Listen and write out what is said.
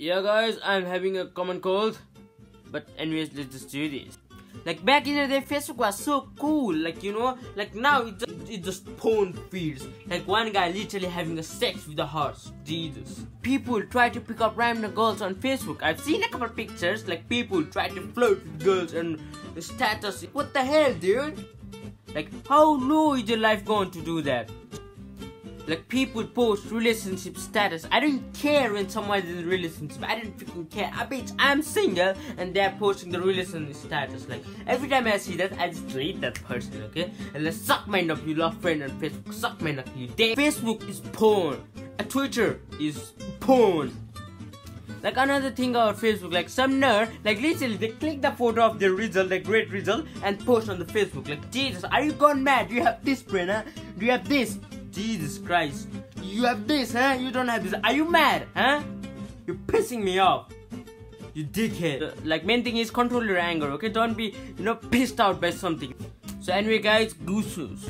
Yeah, guys, I'm having a common cold. But anyways, let's just do this. Like back in the day, Facebook was so cool. Like you know, like now it just, it just porn feeds. Like one guy literally having a sex with a horse. Jesus. People try to pick up random girls on Facebook. I've seen a couple pictures. Like people try to flirt with girls and status. What the hell, dude? Like how low is your life going to do that? Like people post relationship status. I don't care when someone is in a relationship. I don't freaking care. I bitch, I'm single and they're posting the relationship status. Like every time I see that, I just delete that person. Okay, and let's suck my nut. You love friend on Facebook. Suck my nut. You date. Facebook is porn. A Twitter is porn. Like another thing about Facebook, like some nerd, like literally they click the photo of their result, like great result, and post on the Facebook. Like Jesus, are you gone mad? Do you have this brain? Do you have this? Jesus Christ. You have this, huh? You don't have this. Are you mad, huh? You're pissing me off. You dickhead. like main thing is control your anger, okay? Don't be, you know, pissed out by something. So anyway guys, gooses.